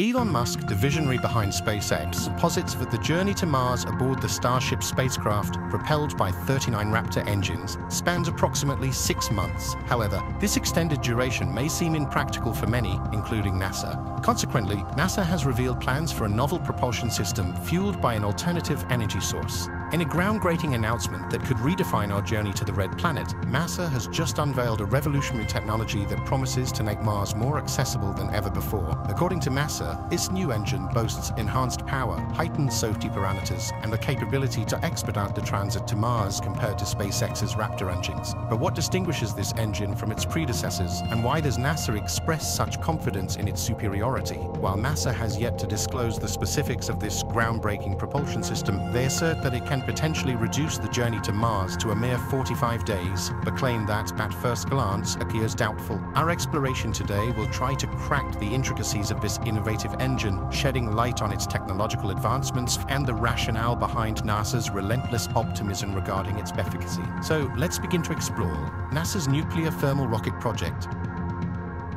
Elon Musk, the visionary behind SpaceX, posits that the journey to Mars aboard the Starship spacecraft, propelled by 39 Raptor engines, spans approximately six months. However, this extended duration may seem impractical for many, including NASA. Consequently, NASA has revealed plans for a novel propulsion system fueled by an alternative energy source. In a groundbreaking announcement that could redefine our journey to the Red Planet, NASA has just unveiled a revolutionary technology that promises to make Mars more accessible than ever before. According to NASA, this new engine boasts enhanced power, heightened safety parameters, and the capability to expedite the transit to Mars compared to SpaceX's Raptor engines. But what distinguishes this engine from its predecessors, and why does NASA express such confidence in its superiority? While NASA has yet to disclose the specifics of this groundbreaking propulsion system, they assert that it can potentially reduce the journey to Mars to a mere 45 days, but claim that, at first glance, appears doubtful. Our exploration today will try to crack the intricacies of this innovative engine, shedding light on its technological advancements and the rationale behind NASA's relentless optimism regarding its efficacy. So let's begin to explore NASA's Nuclear Thermal Rocket Project,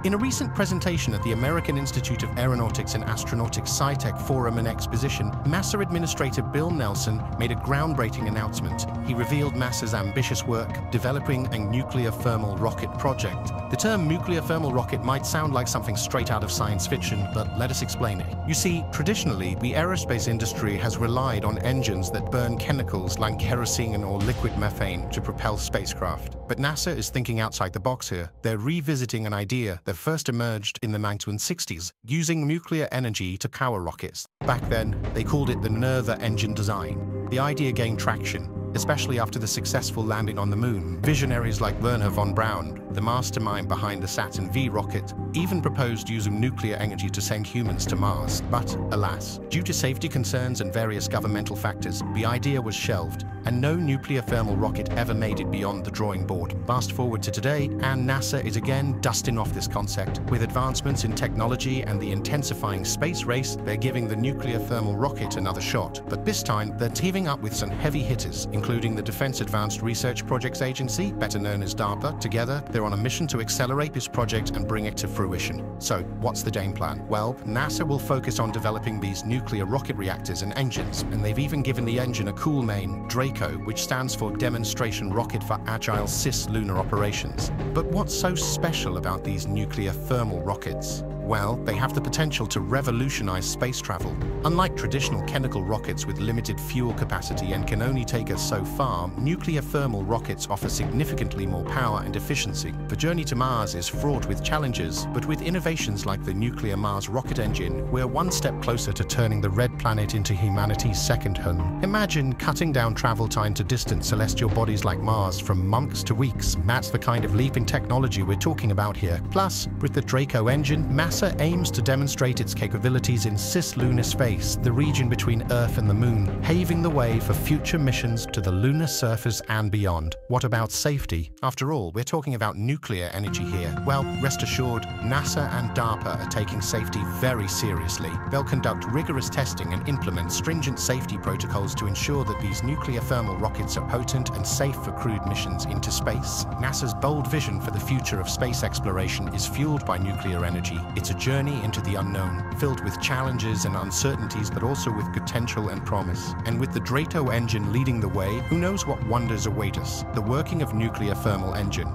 in a recent presentation at the American Institute of Aeronautics and Astronautics SciTech Forum and Exposition, NASA Administrator Bill Nelson made a groundbreaking announcement. He revealed NASA's ambitious work developing a nuclear thermal rocket project. The term nuclear thermal rocket might sound like something straight out of science fiction, but let us explain it. You see, traditionally, the aerospace industry has relied on engines that burn chemicals like kerosene or liquid methane to propel spacecraft. But NASA is thinking outside the box here. They're revisiting an idea that first emerged in the 1960s, using nuclear energy to power rockets. Back then, they called it the Nerva engine design. The idea gained traction, especially after the successful landing on the moon. Visionaries like Wernher von Braun, the mastermind behind the Saturn V rocket, even proposed using nuclear energy to send humans to Mars. But alas, due to safety concerns and various governmental factors, the idea was shelved, and no nuclear thermal rocket ever made it beyond the drawing board. Fast forward to today, and NASA is again dusting off this concept. With advancements in technology and the intensifying space race, they're giving the nuclear thermal rocket another shot. But this time, they're teaming up with some heavy hitters, including the Defense Advanced Research Projects Agency, better known as DARPA. Together, they're on a mission to accelerate this project and bring it to fruition. So, what's the game plan? Well, NASA will focus on developing these nuclear rocket reactors and engines, and they've even given the engine a cool name, DRACO, which stands for Demonstration Rocket for Agile Cislunar Operations. But what's so special about these nuclear thermal rockets? Well, they have the potential to revolutionize space travel. Unlike traditional chemical rockets with limited fuel capacity and can only take us so far, nuclear thermal rockets offer significantly more power and efficiency. The journey to Mars is fraught with challenges, but with innovations like the nuclear Mars rocket engine, we're one step closer to turning the red planet into humanity's second home. Imagine cutting down travel time to distant celestial bodies like Mars from months to weeks. That's the kind of leap in technology we're talking about here. Plus, with the Draco engine, mass NASA aims to demonstrate its capabilities in cislunar space, the region between Earth and the Moon, paving the way for future missions to the lunar surface and beyond. What about safety? After all, we're talking about nuclear energy here. Well, rest assured, NASA and DARPA are taking safety very seriously. They'll conduct rigorous testing and implement stringent safety protocols to ensure that these nuclear thermal rockets are potent and safe for crewed missions into space. NASA's bold vision for the future of space exploration is fueled by nuclear energy. It's a journey into the unknown, filled with challenges and uncertainties, but also with potential and promise. And with the Draco engine leading the way, who knows what wonders await us? The working of nuclear thermal engine.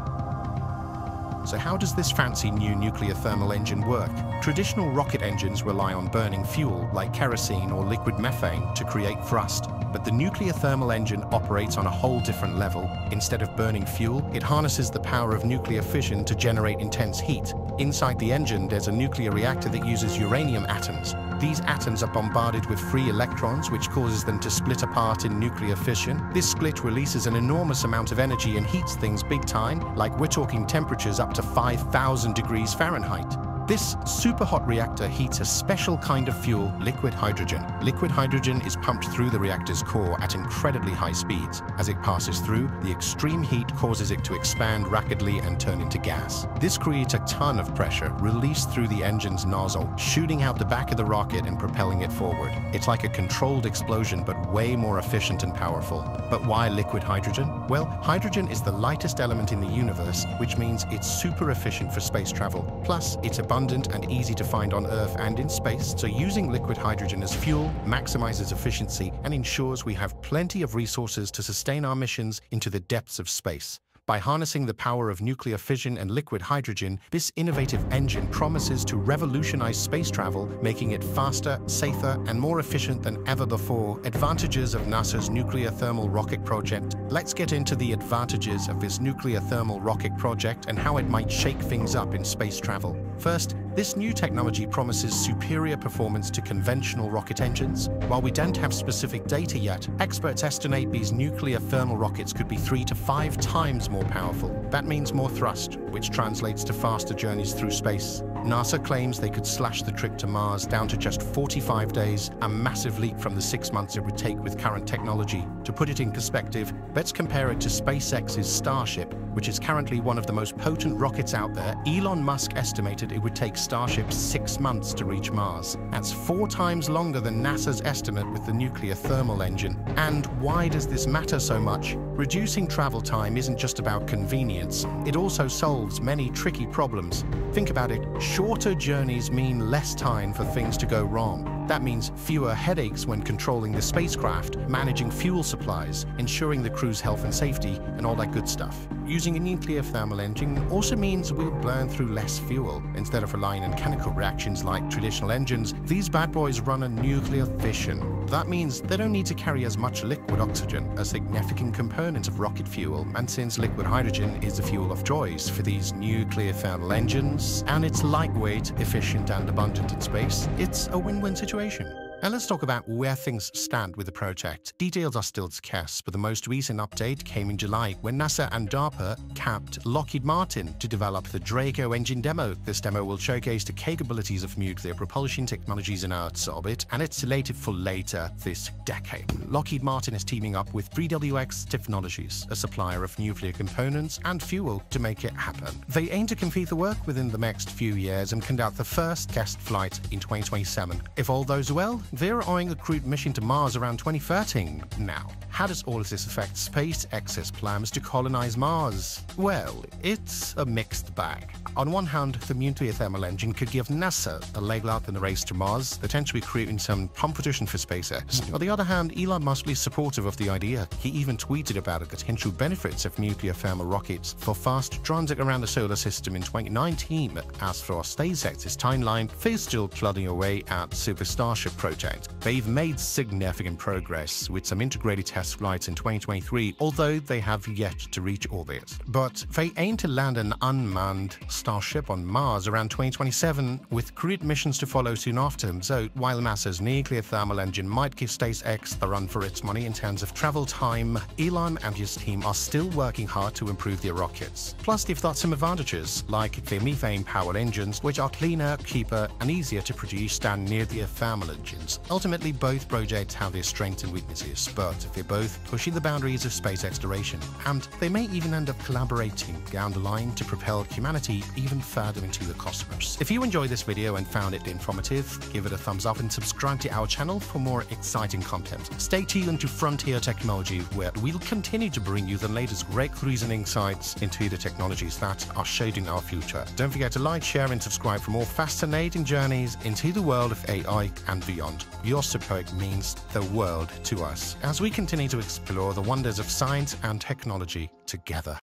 So how does this fancy new nuclear thermal engine work? Traditional rocket engines rely on burning fuel, like kerosene or liquid methane, to create thrust. But the nuclear thermal engine operates on a whole different level. Instead of burning fuel, it harnesses the power of nuclear fission to generate intense heat. Inside the engine, there's a nuclear reactor that uses uranium atoms. These atoms are bombarded with free electrons, which causes them to split apart in nuclear fission. This split releases an enormous amount of energy and heats things big time, like we're talking temperatures up to 5,000 degrees Fahrenheit. This super hot reactor heats a special kind of fuel, liquid hydrogen. Liquid hydrogen is pumped through the reactor's core at incredibly high speeds. As it passes through, the extreme heat causes it to expand rapidly and turn into gas. This creates a ton of pressure released through the engine's nozzle, shooting out the back of the rocket and propelling it forward. It's like a controlled explosion, but way more efficient and powerful. But why liquid hydrogen? Well, hydrogen is the lightest element in the universe, which means it's super efficient for space travel. Plus, it's abundant abundant and easy to find on Earth and in space, so using liquid hydrogen as fuel maximizes efficiency and ensures we have plenty of resources to sustain our missions into the depths of space. By harnessing the power of nuclear fission and liquid hydrogen, this innovative engine promises to revolutionize space travel, making it faster, safer, and more efficient than ever before. Advantages of NASA's nuclear thermal rocket project. Let's get into the advantages of this nuclear thermal rocket project and how it might shake things up in space travel. First, this new technology promises superior performance to conventional rocket engines. While we don't have specific data yet, experts estimate these nuclear thermal rockets could be three to five times more powerful. That means more thrust, which translates to faster journeys through space. NASA claims they could slash the trip to Mars down to just 45 days, a massive leap from the six months it would take with current technology. To put it in perspective, let's compare it to SpaceX's Starship, which is currently one of the most potent rockets out there. Elon Musk estimated it would take Starship six months to reach Mars. That's four times longer than NASA's estimate with the nuclear thermal engine. And why does this matter so much? Reducing travel time isn't just about convenience, it also solves many tricky problems. Think about it, shorter journeys mean less time for things to go wrong. That means fewer headaches when controlling the spacecraft, managing fuel supplies, ensuring the crew's health and safety, and all that good stuff. Using a nuclear thermal engine also means we'll burn through less fuel. Instead of relying on chemical reactions like traditional engines, these bad boys run on nuclear fission. That means they don't need to carry as much liquid oxygen, a significant component of rocket fuel, and since liquid hydrogen is the fuel of choice for these nuclear thermal engines, and it's lightweight, efficient, and abundant in space, it's a win-win situation situation. Now let's talk about where things stand with the project. Details are still scarce, but the most recent update came in July when NASA and DARPA capped Lockheed Martin to develop the Draco engine demo. This demo will showcase the capabilities of nuclear propulsion technologies in Earth's orbit, and it's slated for later this decade. Lockheed Martin is teaming up with BWX Technologies, a supplier of nuclear components and fuel, to make it happen. They aim to complete the work within the next few years and conduct the first test flight in 2027. If all goes well, they're eyeing a crewed mission to Mars around 2013 now. How does all of this affect SpaceX's plans to colonize Mars? Well, it's a mixed bag. On one hand, the nuclear thermal engine could give NASA a leg up in the race to Mars, potentially creating some competition for SpaceX. Hmm. On the other hand, Elon Musk is supportive of the idea. He even tweeted about the potential benefits of nuclear thermal rockets for fast transit around the solar system in 2019. As for SpaceX's timeline, they're still plodding away at Super Starship project. They've made significant progress with some integrated test flights in 2023, although they have yet to reach orbit. But they aim to land an unmanned Starship on Mars around 2027, with crewed missions to follow soon after. So while NASA's nuclear thermal engine might give SpaceX the run for its money in terms of travel time, Elon and his team are still working hard to improve their rockets. Plus, they've got some advantages, like their methane-powered engines, which are cleaner, cheaper, and easier to produce than near their thermal engines. Ultimately, both projects have their strengths and weaknesses, but they're both pushing the boundaries of space exploration, and they may even end up collaborating down the line to propel humanity even further into the cosmos. If you enjoyed this video and found it informative, give it a thumbs up and subscribe to our channel for more exciting content. Stay tuned to Frontier Technology, where we'll continue to bring you the latest breakthroughs and insights into the technologies that are shaping our future. Don't forget to like, share, and subscribe for more fascinating journeys into the world of AI and beyond. Your support means the world to us as we continue to explore the wonders of science and technology together.